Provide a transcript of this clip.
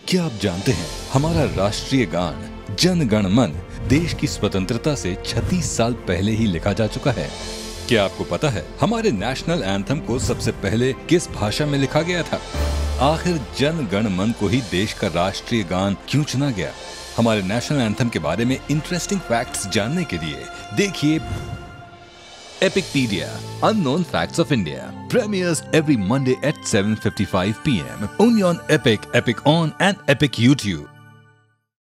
क्या आप जानते हैं, हमारा राष्ट्रीय गान जन गण मन, देश की स्वतंत्रता से 36 साल पहले ही लिखा जा चुका है। क्या आपको पता है, हमारे नेशनल एंथम को सबसे पहले किस भाषा में लिखा गया था? आखिर जन गण मन को ही देश का राष्ट्रीय गान क्यों चुना गया? हमारे नेशनल एंथम के बारे में इंटरेस्टिंग फैक्ट्स जानने के लिए देखिए Epicpedia Unknown Facts of India premieres every Monday at 7:55 p.m. only on Epic, Epic On and Epic YouTube.